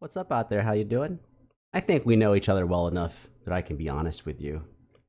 What's up out there? How you doing? I think we know each other well enough that I can be honest with you.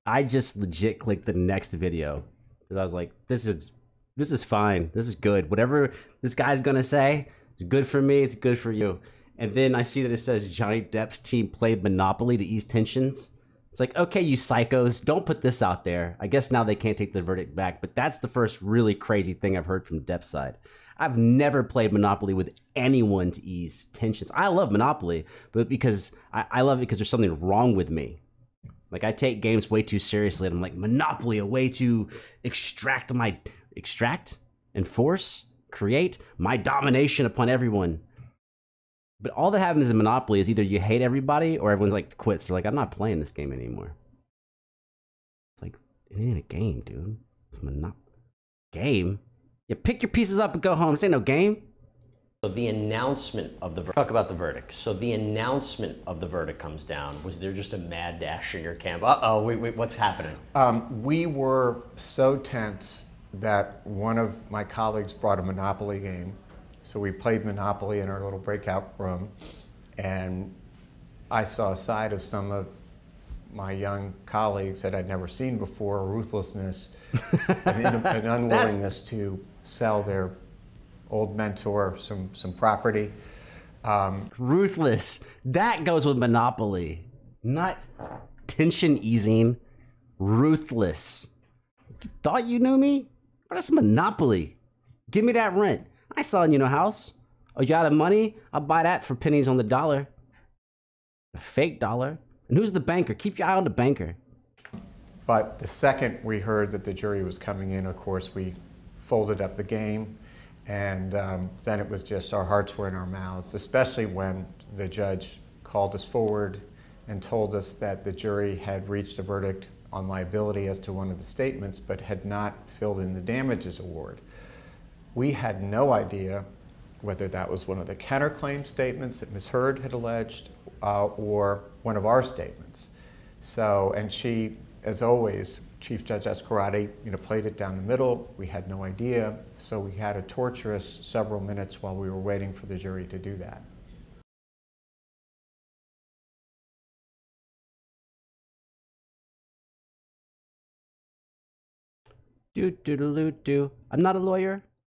I just legit clicked the next video because I was like, this is this is fine. This is good. Whatever this guy's gonna say, it's good for me. It's good for you. And then I see that it says Johnny Depp's team played Monopoly to ease tensions. It's like, okay, you psychos, don't put this out there. I guess now they can't take the verdict back, but that's the first really crazy thing I've heard from Depp's side. I've never played Monopoly with anyone to ease tensions. I love Monopoly, but because I, I love it because there's something wrong with me. Like I take games way too seriously, and I'm like Monopoly, a way to extract my extract, enforce, create my domination upon everyone. But all that happens in Monopoly is either you hate everybody or everyone's like quits. They're like, I'm not playing this game anymore. It's like it ain't a game, dude. It's Monopoly game. You pick your pieces up and go home. This ain't no game. So the announcement of the ver- talk about the verdict. So the announcement of the verdict comes down. Was there just a mad dash in your camp? Uh oh, wait, wait, what's happening? Um, we were so tense that one of my colleagues brought a Monopoly game. So we played Monopoly in our little breakout room, and I saw a side of some of my young colleagues that I'd never seen before ruthlessness and an unwillingness to sell their old mentor some, some property. Um, Ruthless. That goes with Monopoly. Not tension easing. Ruthless. Thought you knew me? But that's Monopoly. Give me that rent. I selling you no house. Oh, you out of money? I'll buy that for pennies on the dollar. A fake dollar. And who's the banker? Keep your eye on the banker. But the second we heard that the jury was coming in, of course, we folded up the game. And um, then it was just our hearts were in our mouths, especially when the judge called us forward and told us that the jury had reached a verdict on liability as to one of the statements, but had not filled in the damages award. We had no idea whether that was one of the counterclaim statements that Ms. Heard had alleged uh, or one of our statements. So, and she, as always, Chief Judge Azcarate, you know, played it down the middle. We had no idea, so we had a torturous several minutes while we were waiting for the jury to do that. Do do do do. I'm not a lawyer.